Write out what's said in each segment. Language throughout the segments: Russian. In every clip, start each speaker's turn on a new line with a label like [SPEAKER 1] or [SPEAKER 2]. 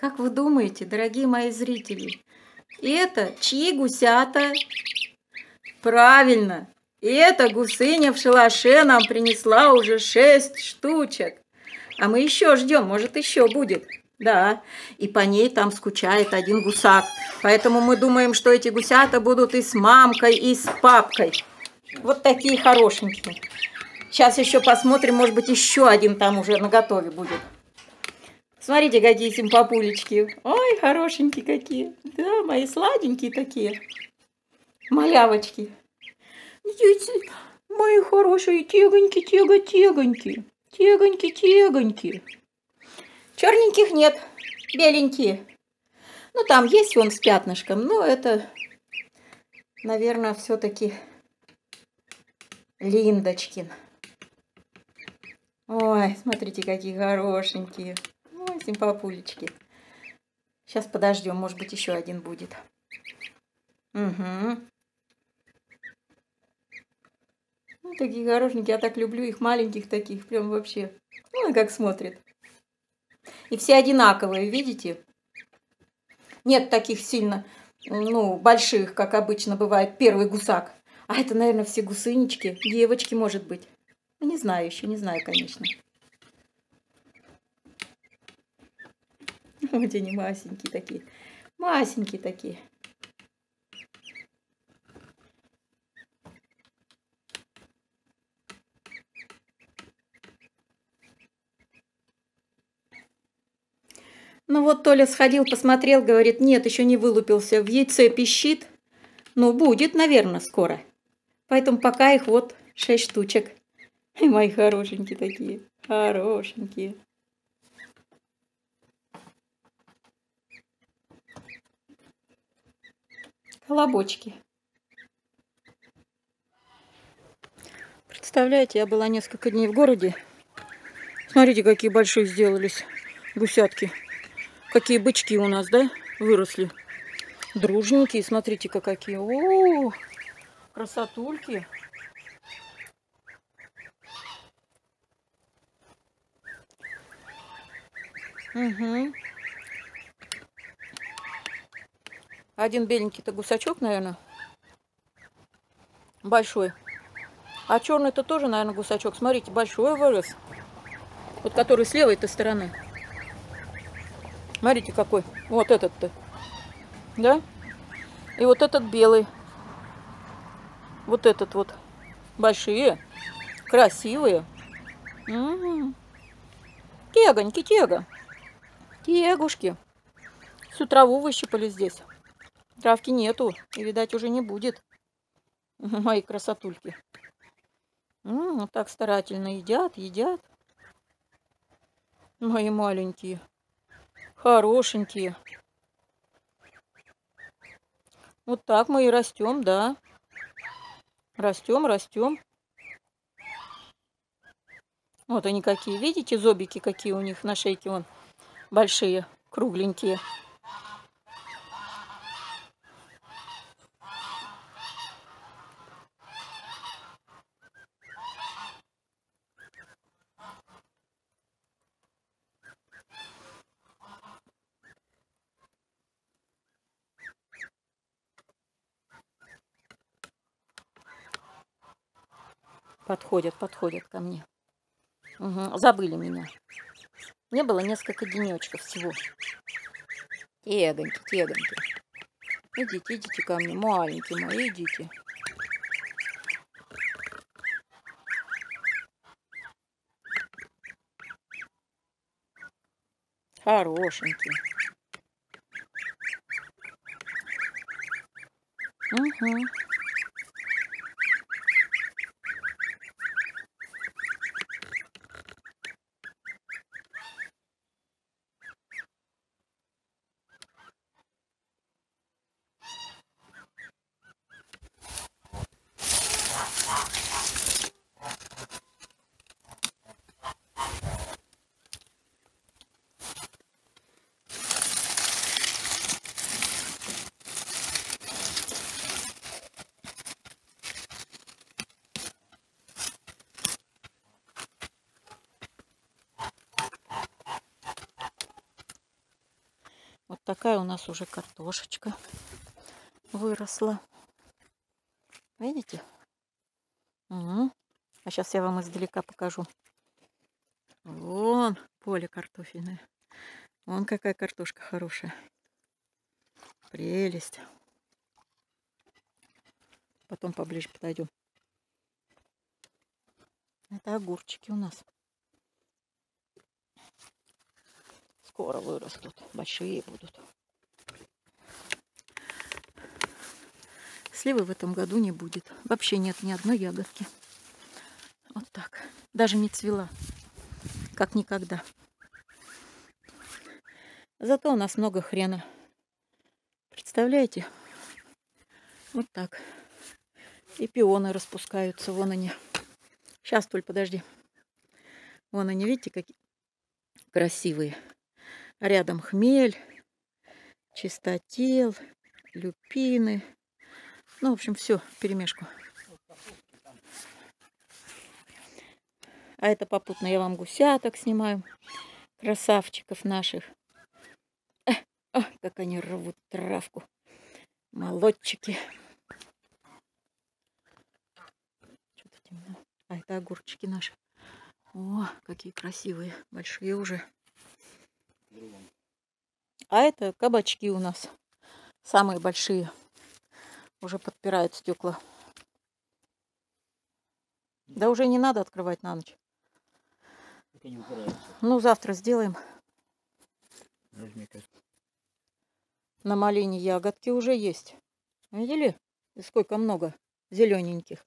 [SPEAKER 1] Как вы думаете, дорогие мои зрители, это чьи гусята? Правильно, эта гусыня в шалаше нам принесла уже шесть штучек. А мы еще ждем, может, еще будет. Да, и по ней там скучает один гусак. Поэтому мы думаем, что эти гусята будут и с мамкой, и с папкой. Вот такие хорошенькие. Сейчас еще посмотрим, может быть, еще один там уже на готове будет. Смотрите, какие симпапулечки. Ой, хорошенькие какие. Да, мои сладенькие такие. Малявочки. Мои хорошие, тегоньки, тега, тегоньки. Тегоньки, тегоньки. Черненьких нет, беленькие. Ну, там есть он с пятнышком, но это, наверное, все-таки Линдочкин. Ой, смотрите, какие хорошенькие. Ой, симпапулечки. Сейчас подождем, может быть, еще один будет. Угу. Ну, такие хорошенькие, я так люблю их, маленьких таких, прям вообще. Ой, как смотрит. И все одинаковые, видите? Нет таких сильно, ну, больших, как обычно бывает, первый гусак. А это, наверное, все гусынички, девочки, может быть. Ну, не знаю еще, не знаю, конечно. Вот они масенькие такие. Масенькие такие. Ну вот Толя сходил, посмотрел, говорит, нет, еще не вылупился, в яйце пищит. Ну, будет, наверное, скоро. Поэтому пока их вот шесть штучек. И мои хорошенькие такие, хорошенькие. Колобочки. Представляете, я была несколько дней в городе. Смотрите, какие большие сделались гусятки. Какие бычки у нас, да, выросли. Дружненькие, смотрите-ка какие. О, красотульки. Угу. Один беленький-то гусачок, наверное. Большой. А черный-то тоже, наверное, гусачок. Смотрите, большой вырос. Вот который с левой этой стороны. Смотрите, какой. Вот этот-то. Да? И вот этот белый. Вот этот вот. Большие. Красивые. Угу. Тегоньки, тега. Тегушки. Всю траву выщипали здесь. Травки нету. И, видать, уже не будет. Мои красотульки. М -м, так старательно едят, едят. Мои маленькие. Хорошенькие. Вот так мы и растем, да. Растем, растем. Вот они какие. Видите, зобики какие у них на шейке вон большие, кругленькие. Подходят, подходят ко мне. Угу, забыли меня. Не было несколько денечков всего. Тегоньки, тегоньки. Идите, идите ко мне, маленькие мои, идите. Хорошенькие. Угу. Такая у нас уже картошечка выросла. Видите? Угу. А сейчас я вам издалека покажу. Вон поле картофельное. Вон какая картошка хорошая. Прелесть. Потом поближе подойдем. Это огурчики у нас. Скоро вырастут. Большие будут. Сливы в этом году не будет. Вообще нет ни одной ягодки. Вот так. Даже не цвела. Как никогда. Зато у нас много хрена. Представляете? Вот так. И пионы распускаются. Вон они. Сейчас, Толь, подожди. Вон они, видите, какие красивые. Рядом хмель, чистотел, люпины. Ну, в общем, все перемешку. А это попутно я вам гусяток снимаю. Красавчиков наших. Э, о, как они рвут травку. Молодчики. Что-то темно. А это огурчики наши. О, какие красивые. Большие уже. А это кабачки у нас. Самые большие. Уже подпирают стекла. Да уже не надо открывать на ночь. Ну, завтра сделаем. На малине ягодки уже есть. Видели? И сколько много зелененьких.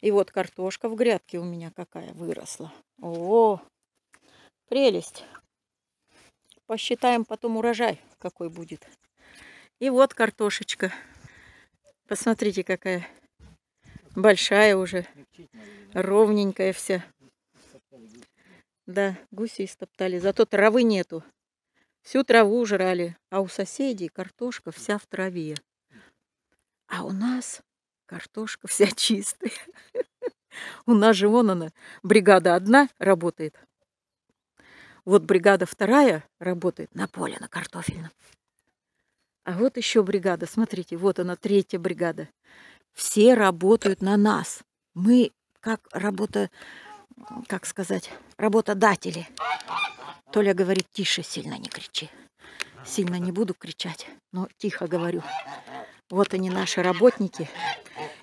[SPEAKER 1] И вот картошка в грядке у меня какая выросла. О, прелесть. Посчитаем потом урожай, какой будет. И вот картошечка. Посмотрите, какая большая уже. Ровненькая вся. Да, гуси истоптали. Зато травы нету. Всю траву жрали. А у соседей картошка вся в траве. А у нас картошка вся чистая. У нас же вон она, бригада одна работает. Вот бригада вторая работает на поле, на картофельном. А вот еще бригада, смотрите, вот она, третья бригада. Все работают на нас. Мы как работа, как сказать, работодатели. Толя говорит, тише, сильно не кричи. Сильно не буду кричать, но тихо говорю. Вот они, наши работники.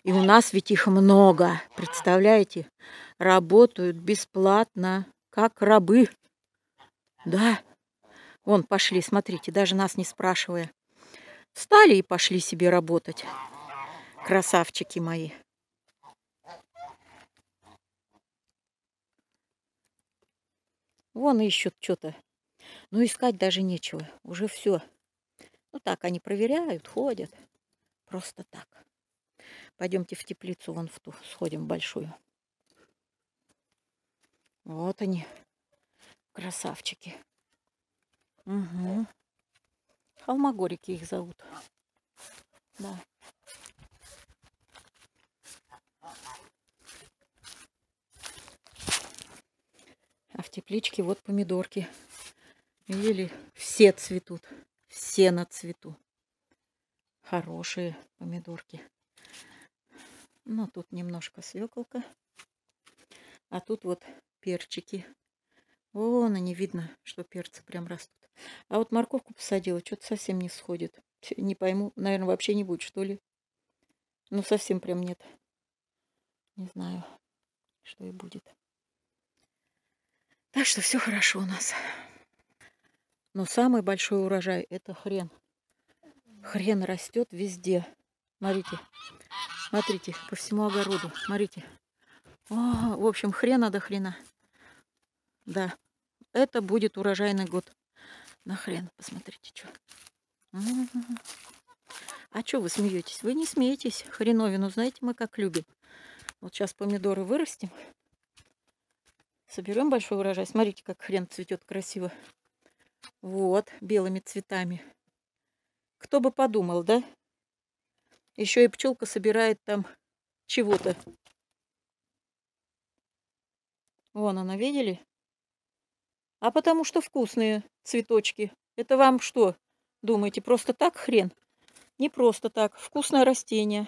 [SPEAKER 1] И у нас ведь их много, представляете? Работают бесплатно, как рабы. Да. Вон, пошли, смотрите, даже нас не спрашивая. Встали и пошли себе работать. Красавчики мои. Вон ищут что-то. Ну, искать даже нечего. Уже все. Ну, так они проверяют, ходят. Просто так. Пойдемте в теплицу, вон в ту, сходим большую. Вот они, Красавчики. Угу. Холмогорики их зовут. Да. А в тепличке вот помидорки. Видели? Все цветут. Все на цвету. Хорошие помидорки. Ну, тут немножко свеколка. А тут вот перчики Вон они, видно, что перцы прям растут. А вот морковку посадила, что-то совсем не сходит. Не пойму, наверное, вообще не будет, что ли. Ну, совсем прям нет. Не знаю, что и будет. Так что все хорошо у нас. Но самый большой урожай – это хрен. Хрен растет везде. Смотрите, смотрите, по всему огороду. Смотрите. О, в общем, хрена до хрена. Да. Это будет урожайный год. Нахрен, посмотрите, что. А что вы смеетесь? Вы не смеетесь. Хреновину, знаете, мы как любим. Вот сейчас помидоры вырастим. Соберем большой урожай. Смотрите, как хрен цветет красиво. Вот, белыми цветами. Кто бы подумал, да? Еще и пчелка собирает там чего-то. Вон она, видели? А потому что вкусные цветочки. Это вам что, Думаете, просто так хрен? Не просто так. Вкусное растение.